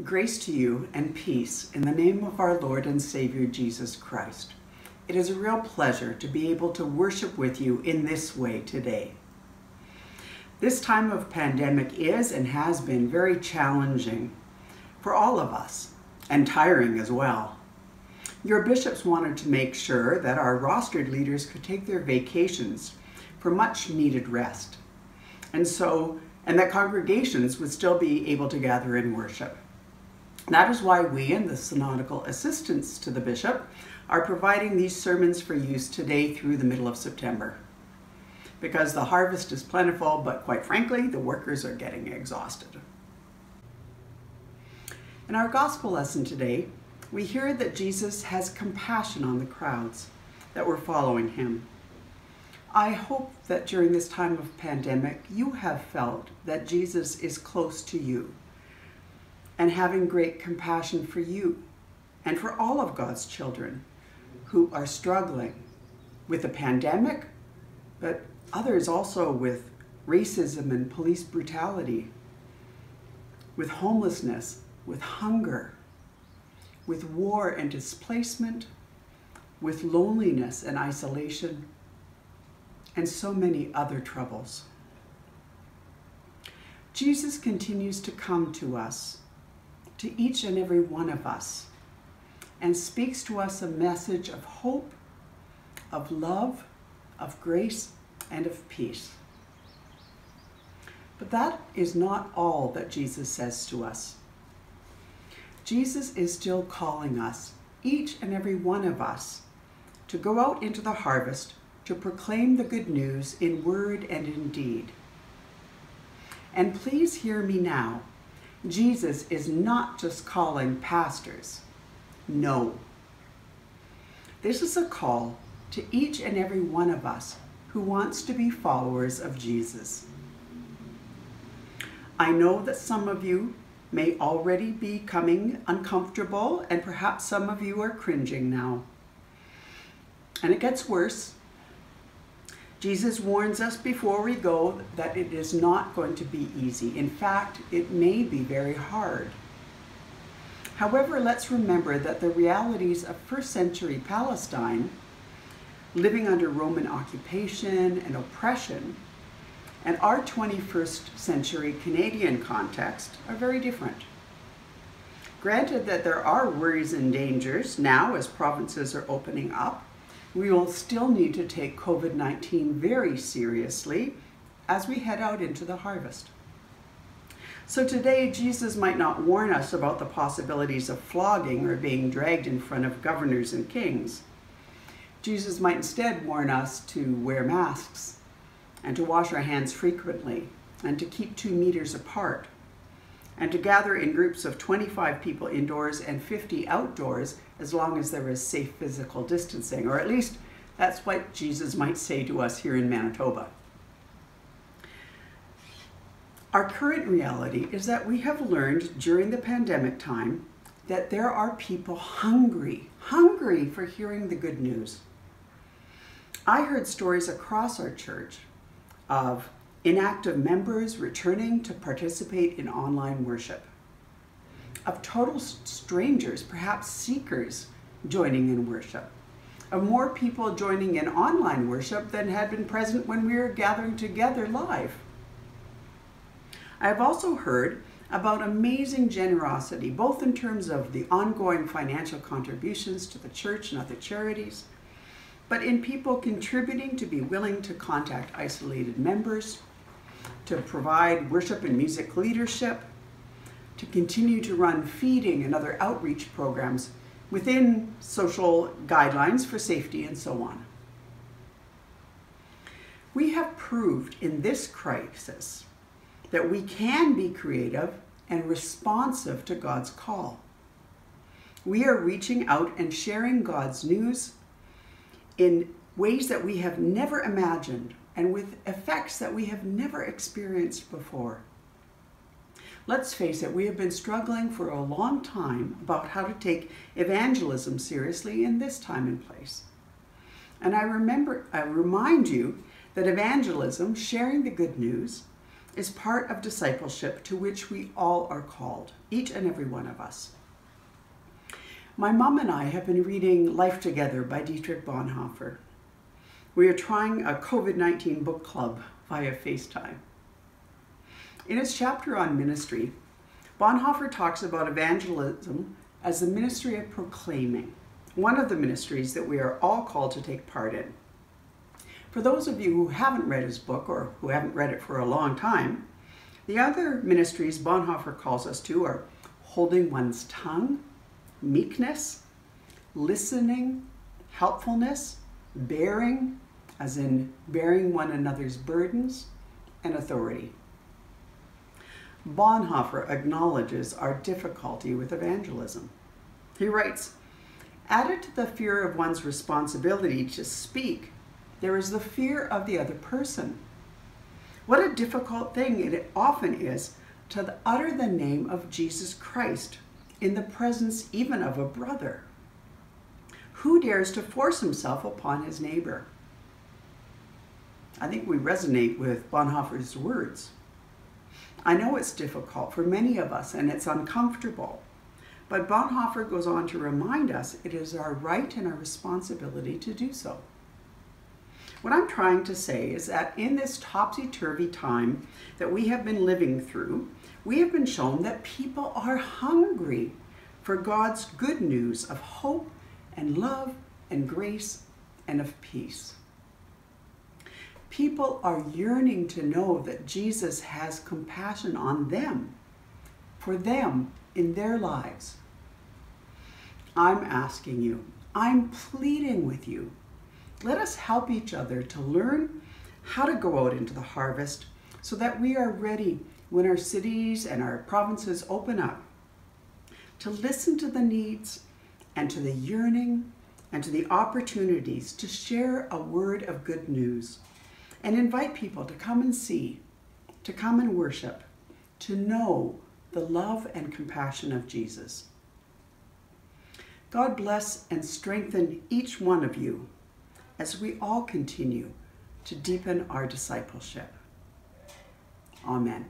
Grace to you and peace in the name of our Lord and Savior Jesus Christ. It is a real pleasure to be able to worship with you in this way today. This time of pandemic is and has been very challenging for all of us and tiring as well. Your bishops wanted to make sure that our rostered leaders could take their vacations for much needed rest. And so, and that congregations would still be able to gather in worship. That is why we and the synodical assistants to the bishop are providing these sermons for use today through the middle of September. Because the harvest is plentiful, but quite frankly, the workers are getting exhausted. In our gospel lesson today, we hear that Jesus has compassion on the crowds that were following him. I hope that during this time of pandemic, you have felt that Jesus is close to you and having great compassion for you and for all of God's children who are struggling with the pandemic, but others also with racism and police brutality, with homelessness, with hunger, with war and displacement, with loneliness and isolation, and so many other troubles. Jesus continues to come to us to each and every one of us and speaks to us a message of hope, of love, of grace, and of peace. But that is not all that Jesus says to us. Jesus is still calling us, each and every one of us, to go out into the harvest to proclaim the good news in word and in deed. And please hear me now Jesus is not just calling pastors. No. This is a call to each and every one of us who wants to be followers of Jesus. I know that some of you may already be coming uncomfortable and perhaps some of you are cringing now. And it gets worse Jesus warns us before we go that it is not going to be easy. In fact, it may be very hard. However, let's remember that the realities of first century Palestine, living under Roman occupation and oppression, and our 21st century Canadian context are very different. Granted that there are worries and dangers now as provinces are opening up, we will still need to take COVID-19 very seriously as we head out into the harvest. So today, Jesus might not warn us about the possibilities of flogging or being dragged in front of governors and kings. Jesus might instead warn us to wear masks and to wash our hands frequently and to keep two meters apart and to gather in groups of 25 people indoors and 50 outdoors as long as there is safe physical distancing, or at least that's what Jesus might say to us here in Manitoba. Our current reality is that we have learned during the pandemic time that there are people hungry, hungry for hearing the good news. I heard stories across our church of inactive members returning to participate in online worship, of total strangers, perhaps seekers, joining in worship, of more people joining in online worship than had been present when we were gathering together live. I have also heard about amazing generosity, both in terms of the ongoing financial contributions to the church and other charities, but in people contributing to be willing to contact isolated members, to provide worship and music leadership, to continue to run feeding and other outreach programs within social guidelines for safety and so on. We have proved in this crisis that we can be creative and responsive to God's call. We are reaching out and sharing God's news in ways that we have never imagined and with effects that we have never experienced before. Let's face it, we have been struggling for a long time about how to take evangelism seriously in this time and place. And I remember, I remind you that evangelism, sharing the good news, is part of discipleship to which we all are called, each and every one of us. My mom and I have been reading Life Together by Dietrich Bonhoeffer. We are trying a COVID 19 book club via FaceTime. In his chapter on ministry, Bonhoeffer talks about evangelism as the ministry of proclaiming, one of the ministries that we are all called to take part in. For those of you who haven't read his book or who haven't read it for a long time, the other ministries Bonhoeffer calls us to are holding one's tongue, meekness, listening, helpfulness, bearing, as in bearing one another's burdens, and authority. Bonhoeffer acknowledges our difficulty with evangelism. He writes, Added to the fear of one's responsibility to speak there is the fear of the other person. What a difficult thing it often is to utter the name of Jesus Christ in the presence even of a brother. Who dares to force himself upon his neighbor? I think we resonate with Bonhoeffer's words. I know it's difficult for many of us and it's uncomfortable, but Bonhoeffer goes on to remind us it is our right and our responsibility to do so. What I'm trying to say is that in this topsy turvy time that we have been living through, we have been shown that people are hungry for God's good news of hope and love and grace and of peace. People are yearning to know that Jesus has compassion on them, for them in their lives. I'm asking you, I'm pleading with you let us help each other to learn how to go out into the harvest so that we are ready when our cities and our provinces open up to listen to the needs and to the yearning and to the opportunities to share a word of good news and invite people to come and see, to come and worship, to know the love and compassion of Jesus. God bless and strengthen each one of you as we all continue to deepen our discipleship. Amen.